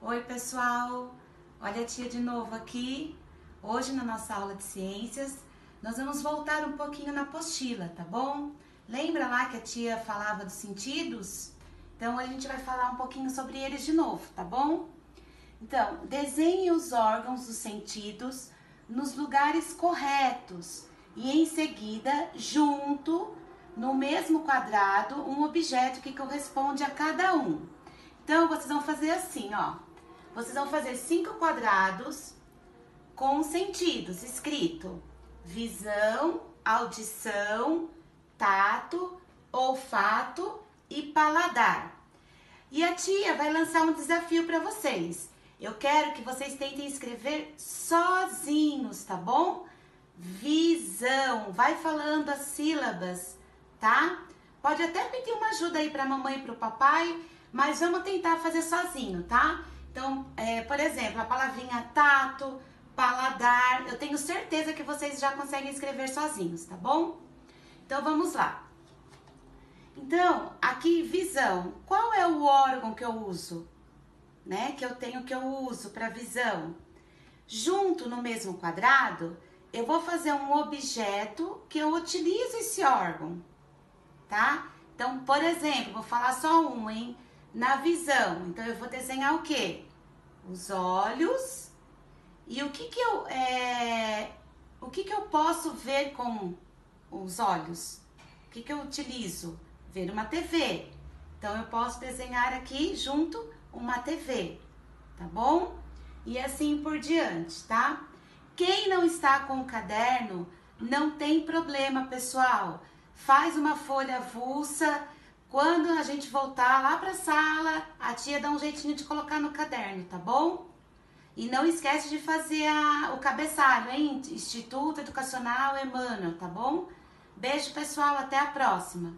Oi, pessoal! Olha a tia de novo aqui. Hoje, na nossa aula de ciências, nós vamos voltar um pouquinho na apostila, tá bom? Lembra lá que a tia falava dos sentidos? Então, a gente vai falar um pouquinho sobre eles de novo, tá bom? Então, desenhe os órgãos dos sentidos nos lugares corretos e, em seguida, junto, no mesmo quadrado, um objeto que corresponde a cada um. Então, vocês vão fazer assim, ó. Vocês vão fazer cinco quadrados com sentidos, escrito visão, audição, tato, olfato e paladar. E a tia vai lançar um desafio para vocês. Eu quero que vocês tentem escrever sozinhos, tá bom? Visão, vai falando as sílabas, tá? Pode até pedir uma ajuda aí para mamãe e para o papai, mas vamos tentar fazer sozinho, tá? Então, é, por exemplo, a palavrinha tato, paladar, eu tenho certeza que vocês já conseguem escrever sozinhos, tá bom? Então, vamos lá. Então, aqui, visão. Qual é o órgão que eu uso? Né? Que eu tenho que eu uso para visão? Junto no mesmo quadrado, eu vou fazer um objeto que eu utilizo esse órgão, tá? Então, por exemplo, vou falar só um, hein? Na visão, então eu vou desenhar o quê? os olhos. E o que que eu é, o que que eu posso ver com os olhos? O que que eu utilizo? Ver uma TV. Então eu posso desenhar aqui junto uma TV, tá bom? E assim por diante, tá? Quem não está com o caderno, não tem problema, pessoal. Faz uma folha avulsa quando a gente voltar lá para a sala, a tia dá um jeitinho de colocar no caderno, tá bom? E não esquece de fazer a, o cabeçalho, hein? Instituto Educacional Emmanuel, tá bom? Beijo, pessoal, até a próxima.